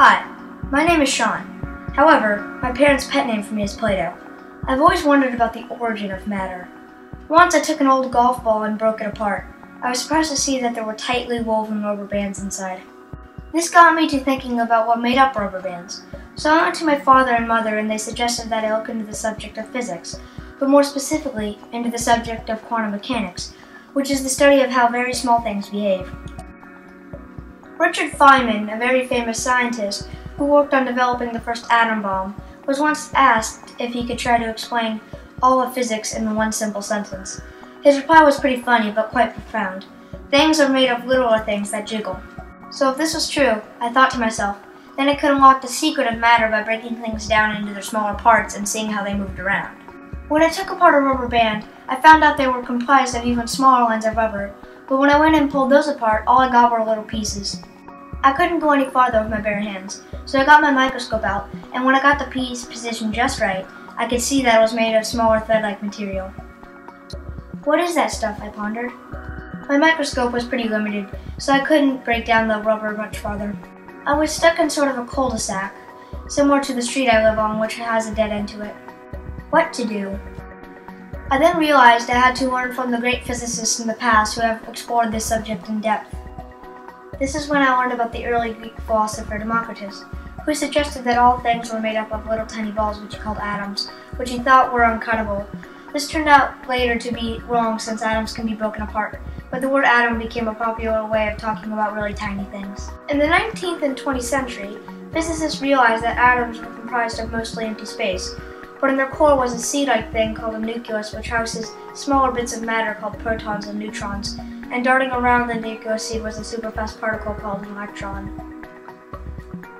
Hi, my name is Shaun. However, my parents' pet name for me is Play-Doh. I've always wondered about the origin of matter. Once I took an old golf ball and broke it apart. I was surprised to see that there were tightly woven rubber bands inside. This got me to thinking about what made up rubber bands. So I went to my father and mother and they suggested that I look into the subject of physics, but more specifically into the subject of quantum mechanics, which is the study of how very small things behave. Richard Feynman, a very famous scientist who worked on developing the first atom bomb, was once asked if he could try to explain all of physics in one simple sentence. His reply was pretty funny but quite profound. Things are made of littler things that jiggle. So if this was true, I thought to myself, then I could unlock the secret of matter by breaking things down into their smaller parts and seeing how they moved around. When I took apart a rubber band, I found out they were comprised of even smaller lines of rubber, but when I went and pulled those apart, all I got were little pieces. I couldn't go any farther with my bare hands, so I got my microscope out, and when I got the piece positioned just right, I could see that it was made of smaller thread-like material. What is that stuff? I pondered. My microscope was pretty limited, so I couldn't break down the rubber much farther. I was stuck in sort of a cul-de-sac, similar to the street I live on, which has a dead end to it. What to do? I then realized I had to learn from the great physicists in the past who have explored this subject in depth. This is when I learned about the early Greek philosopher Democritus, who suggested that all things were made up of little tiny balls which he called atoms, which he thought were uncuttable. This turned out later to be wrong since atoms can be broken apart, but the word atom became a popular way of talking about really tiny things. In the 19th and 20th century, physicists realized that atoms were comprised of mostly empty space, but in their core was a seed-like thing called a nucleus which houses smaller bits of matter called protons and neutrons, and darting around the nucleus seed was a superfast particle called an electron.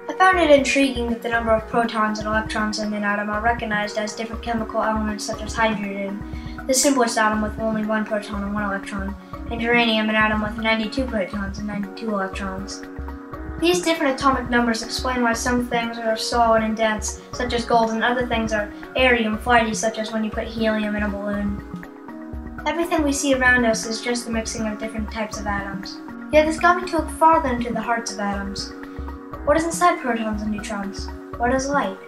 I found it intriguing that the number of protons and electrons in an atom are recognized as different chemical elements such as hydrogen, the simplest atom with only one proton and one electron, and uranium, an atom with 92 protons and 92 electrons. These different atomic numbers explain why some things are solid and dense, such as gold, and other things are airy and flighty, such as when you put helium in a balloon. Everything we see around us is just the mixing of different types of atoms. Yet this got me to look farther into the hearts of atoms. What is inside protons and neutrons? What is light?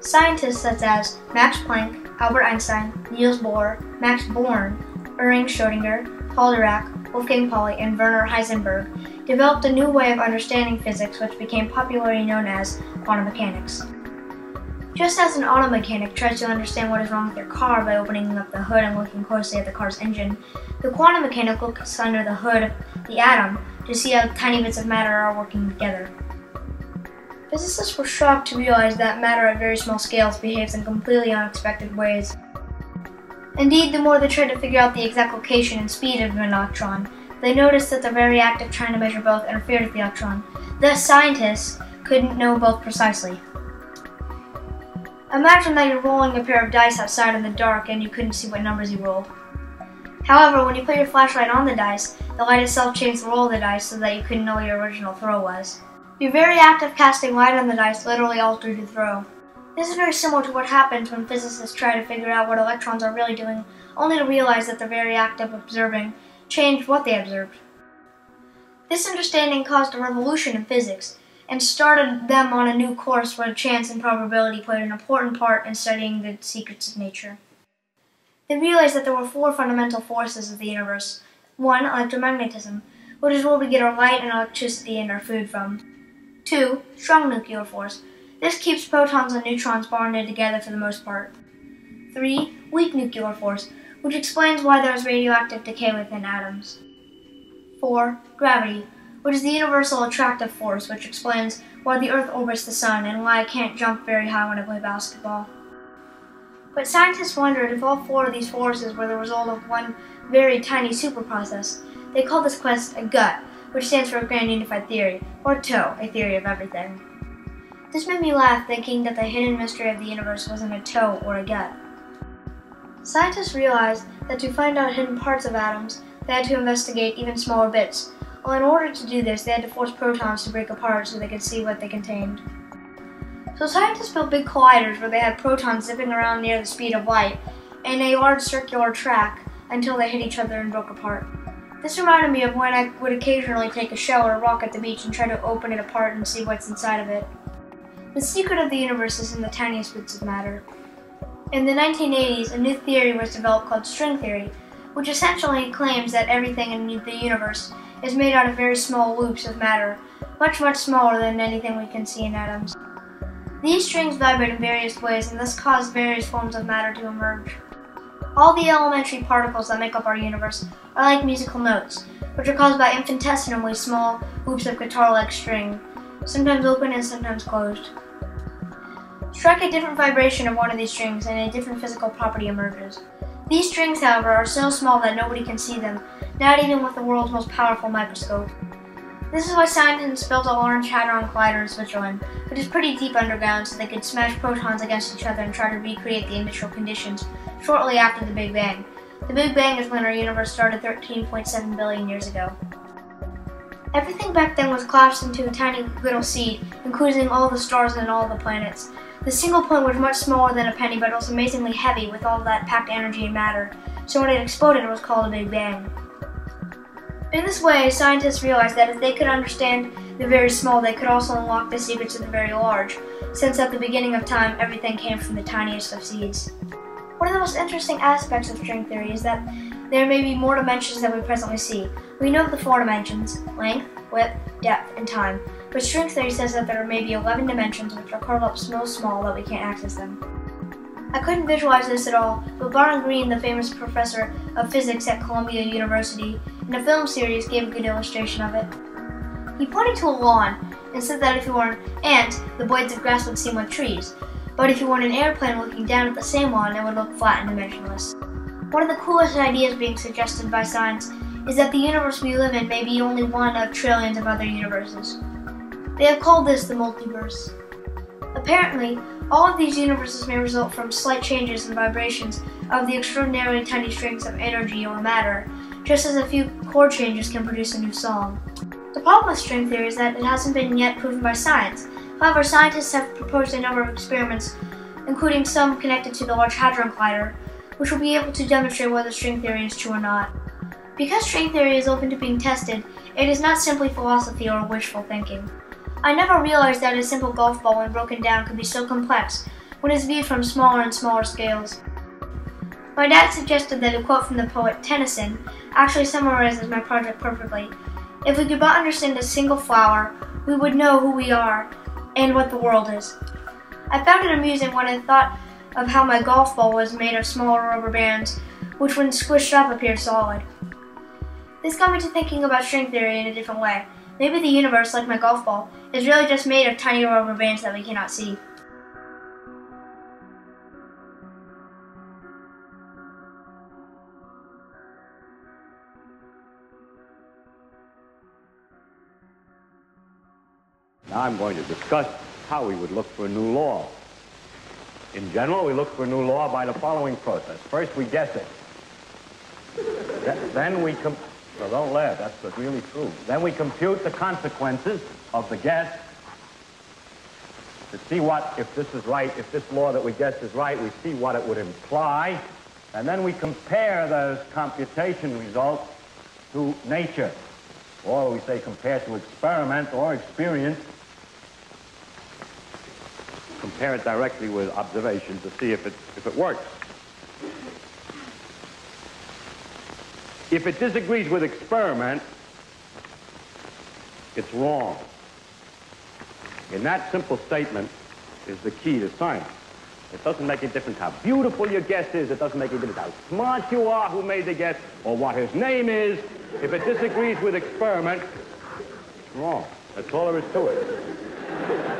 Scientists such as Max Planck, Albert Einstein, Niels Bohr, Max Born, Erwin Schrödinger, Paul Dirac, Wolfgang Pauli, and Werner Heisenberg developed a new way of understanding physics which became popularly known as quantum mechanics. Just as an auto mechanic tries to understand what is wrong with your car by opening up the hood and looking closely at the car's engine, the quantum mechanic looks under the hood of the atom to see how tiny bits of matter are working together. Physicists were shocked to realize that matter at very small scales behaves in completely unexpected ways. Indeed, the more they tried to figure out the exact location and speed of an electron, they noticed that the very act of trying to measure both interfered with the electron. Thus, scientists couldn't know both precisely. Imagine that you're rolling a pair of dice outside in the dark and you couldn't see what numbers you rolled. However, when you put your flashlight on the dice, the light itself changed the roll of the dice so that you couldn't know what your original throw was. Your very act of casting light on the dice literally altered your throw. This is very similar to what happens when physicists try to figure out what electrons are really doing, only to realize that the very act of observing changed what they observed. This understanding caused a revolution in physics, and started them on a new course where chance and probability played an important part in studying the secrets of nature. They realized that there were four fundamental forces of the universe. One, electromagnetism, which is where we get our light and electricity and our food from. Two, strong nuclear force. This keeps protons and neutrons bonded together for the most part. Three, weak nuclear force, which explains why there is radioactive decay within atoms. Four, gravity, which is the universal attractive force, which explains why the Earth orbits the Sun and why I can't jump very high when I play basketball. But scientists wondered if all four of these forces were the result of one very tiny super process. They called this quest a GUT, which stands for a Grand Unified Theory, or TOE, a theory of everything. This made me laugh thinking that the hidden mystery of the universe wasn't a toe or a gut. Scientists realized that to find out hidden parts of atoms, they had to investigate even smaller bits. Well, in order to do this, they had to force protons to break apart so they could see what they contained. So scientists built big colliders where they had protons zipping around near the speed of light in a large circular track until they hit each other and broke apart. This reminded me of when I would occasionally take a shell or a rock at the beach and try to open it apart and see what's inside of it. The secret of the universe is in the tiniest bits of matter. In the 1980s, a new theory was developed called string theory, which essentially claims that everything in the universe is made out of very small loops of matter, much, much smaller than anything we can see in atoms. These strings vibrate in various ways and thus cause various forms of matter to emerge. All the elementary particles that make up our universe are like musical notes, which are caused by infinitesimally small loops of guitar-like string, sometimes open and sometimes closed. Strike a different vibration of one of these strings and a different physical property emerges. These strings, however, are so small that nobody can see them, not even with the world's most powerful microscope. This is why scientists built a Large Hadron Collider in Switzerland, which is pretty deep underground so they could smash protons against each other and try to recreate the initial conditions shortly after the Big Bang. The Big Bang is when our universe started 13.7 billion years ago. Everything back then was collapsed into a tiny little seed, including all the stars and all the planets. The single point was much smaller than a penny, but it was amazingly heavy with all that packed energy and matter, so when it exploded, it was called a Big Bang. In this way, scientists realized that if they could understand the very small, they could also unlock the secrets of the very large, since at the beginning of time, everything came from the tiniest of seeds. One of the most interesting aspects of string theory is that there may be more dimensions than we presently see. We know the four dimensions, length, width, depth, and time, but string theory says that there may be 11 dimensions which are curled up so small that we can't access them. I couldn't visualize this at all, but Brian Greene, the famous professor of physics at Columbia University, in a film series gave a good illustration of it. He pointed to a lawn and said that if you were an ant, the blades of grass would seem like trees, but if you were an airplane looking down at the same lawn, it would look flat and dimensionless. One of the coolest ideas being suggested by science is that the universe we live in may be only one of trillions of other universes. They have called this the multiverse. Apparently, all of these universes may result from slight changes in vibrations of the extraordinarily tiny strings of energy or matter, just as a few chord changes can produce a new song. The problem with string theory is that it hasn't been yet proven by science. However, scientists have proposed a number of experiments, including some connected to the Large Hadron Collider, which will be able to demonstrate whether string theory is true or not. Because string theory is open to being tested, it is not simply philosophy or wishful thinking. I never realized that a simple golf ball when broken down could be so complex when it's viewed from smaller and smaller scales. My dad suggested that a quote from the poet Tennyson actually summarizes my project perfectly. If we could but understand a single flower, we would know who we are and what the world is. I found it amusing when I thought of how my golf ball was made of smaller rubber bands, which when squished up appeared solid. This got me to thinking about string theory in a different way. Maybe the universe, like my golf ball, is really just made of tiny rubber bands that we cannot see. Now I'm going to discuss how we would look for a new law. In general, we look for a new law by the following process. First, we guess it. Th then we So don't laugh, that's really true. Then we compute the consequences of the guess to see what, if this is right, if this law that we guess is right, we see what it would imply, and then we compare those computation results to nature, or we say compare to experiment or experience, compare it directly with observation to see if it, if it works. If it disagrees with experiment, it's wrong. And that simple statement is the key to science. It doesn't make a difference how beautiful your guess is. It doesn't make a difference how smart you are who made the guess or what his name is. If it disagrees with experiment, it's wrong. That's all there is to it.